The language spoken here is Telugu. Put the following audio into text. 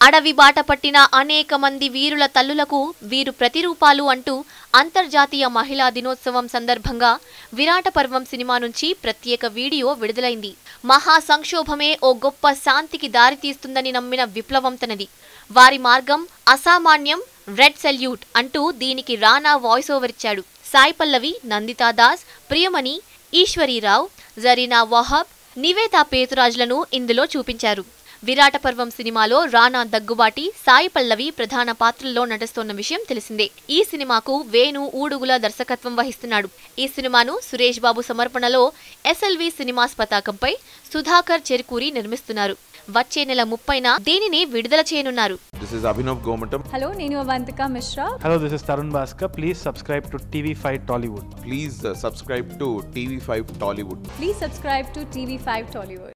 అడవి బాట పట్టిన అనేక మంది వీరుల తల్లులకు వీరు ప్రతిరూపాలు అంటూ అంతర్జాతీయ మహిళా దినోత్సవం సందర్భంగా విరాట పర్వం సినిమా నుంచి ప్రత్యేక వీడియో విడుదలైంది. మహా సంక్షోభమే ఓ గొప్ప శాంతికి దారితీస్తుందని నమ్మిన విప్లవం తనది. వారి మార్గం అసామాన్యం రెడ్ సెల్యూట్ అంటూ దీనికి రానా వాయిస్ ఓవర్ ఇచ్చాడు. సాయి పల్లవి నందితా దాస్ ప్రియమణి ఈశ్వరీరావు జరీనా వహాబ్ నివేతా పేతురాజ్లను ఇందులో చూపించారు. విరాట పర్వం సినిమాలో రానా దగ్గుబాటి సాయి పల్లవి ప్రధాన పాత్రల్లో నటిస్తోన్న విషయం తెలిసిందే ఈ సినిమాకు వేణు ఊడుగుల దర్శకత్వం వహిస్తున్నాడు ఈ సినిమాను సురేష్ బాబు సమర్పణలో ఎస్ఎల్వి సినిమాస్ పతాకంపై సుధాకర్ చెరుకూరి నిర్మిస్తున్నారు వచ్చే నెల ముప్పైన దీనిని విడుదల చేయనున్నారు This is Abhinav Gomatam. Hello నేను Avantika Mishra Hello, this is Tarun Bhaskar. Please subscribe to TV5 Tollywood. Please uh, subscribe to TV5 Tollywood. Please subscribe to TV five Tollywood